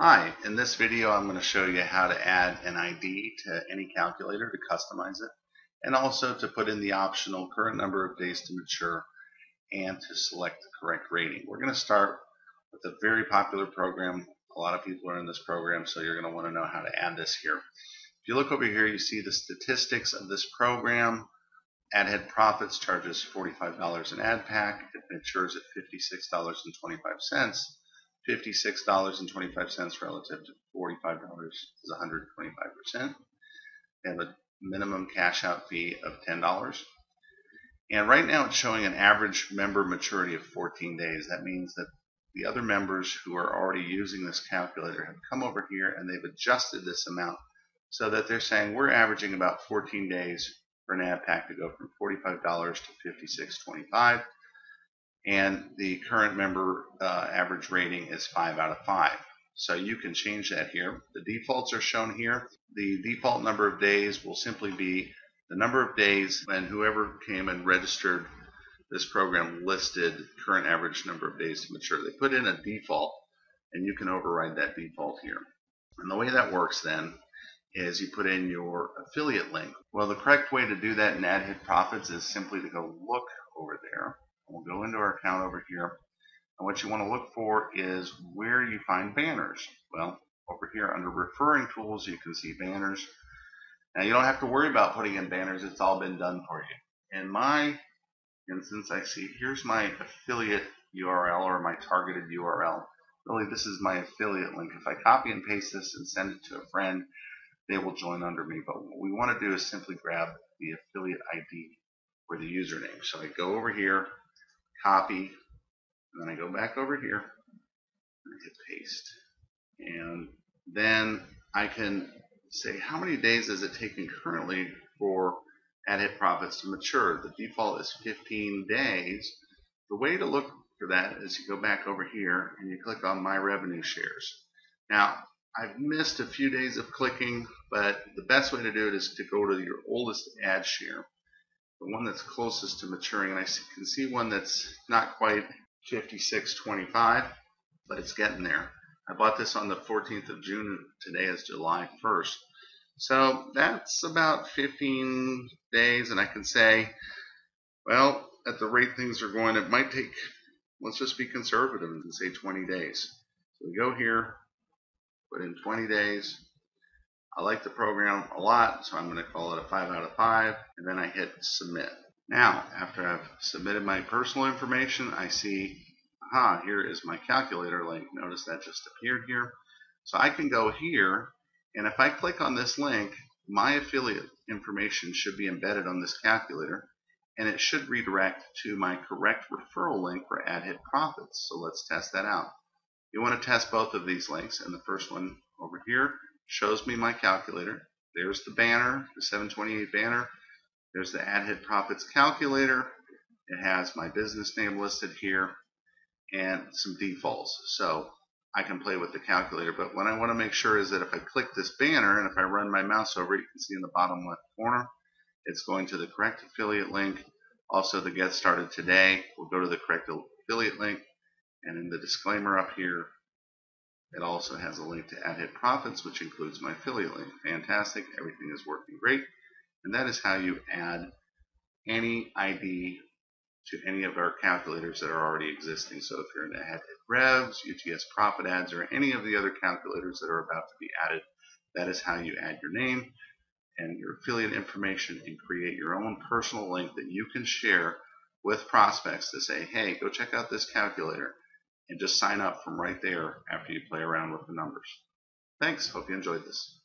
Hi, in this video I'm going to show you how to add an ID to any calculator to customize it and also to put in the optional current number of days to mature and to select the correct rating. We're going to start with a very popular program. A lot of people are in this program so you're going to want to know how to add this here. If you look over here you see the statistics of this program. AdHit Profits charges $45 an ad pack. It matures at $56.25. $56.25 relative to $45 is 125%. They have a minimum cash out fee of $10. And right now it's showing an average member maturity of 14 days. That means that the other members who are already using this calculator have come over here and they've adjusted this amount so that they're saying we're averaging about 14 days for an ad pack to go from $45 to $56.25 and the current member uh, average rating is 5 out of 5. So you can change that here. The defaults are shown here. The default number of days will simply be the number of days when whoever came and registered this program listed current average number of days to mature. They put in a default and you can override that default here. And the way that works then is you put in your affiliate link. Well, the correct way to do that in AdHit Profits is simply to go look over there Go into our account over here. And what you want to look for is where you find banners. Well, over here under referring tools, you can see banners. Now you don't have to worry about putting in banners. It's all been done for you. In my instance, I see here's my affiliate URL or my targeted URL. Really, this is my affiliate link. If I copy and paste this and send it to a friend, they will join under me. But what we want to do is simply grab the affiliate ID or the username. So I go over here, copy, and then I go back over here and hit paste. And then I can say how many days is it taking currently for AdHit Profits to mature. The default is 15 days. The way to look for that is you go back over here and you click on My Revenue Shares. Now, I've missed a few days of clicking, but the best way to do it is to go to your oldest ad share the one that's closest to maturing, and I can see one that's not quite 56.25, but it's getting there. I bought this on the 14th of June. Today is July 1st. So that's about 15 days, and I can say, well, at the rate things are going, it might take, let's just be conservative and say 20 days. So we go here, put in 20 days, I like the program a lot, so I'm going to call it a 5 out of 5, and then I hit submit. Now, after I've submitted my personal information, I see, aha, here is my calculator link. Notice that just appeared here. So I can go here, and if I click on this link, my affiliate information should be embedded on this calculator, and it should redirect to my correct referral link for AdHit Profits. So let's test that out. You want to test both of these links, and the first one over here shows me my calculator. There's the banner, the 728 banner. There's the AdHit Profits calculator. It has my business name listed here and some defaults. So I can play with the calculator. But what I want to make sure is that if I click this banner and if I run my mouse over it, you can see in the bottom left corner, it's going to the correct affiliate link. Also, the Get Started Today will go to the correct affiliate link. And in the disclaimer up here, it also has a link to AdHit Profits, which includes my affiliate link. Fantastic. Everything is working great. And that is how you add any ID to any of our calculators that are already existing. So if you're in AdHead Revs, UTS Profit Ads, or any of the other calculators that are about to be added, that is how you add your name and your affiliate information and create your own personal link that you can share with prospects to say, hey, go check out this calculator and just sign up from right there after you play around with the numbers. Thanks. Hope you enjoyed this.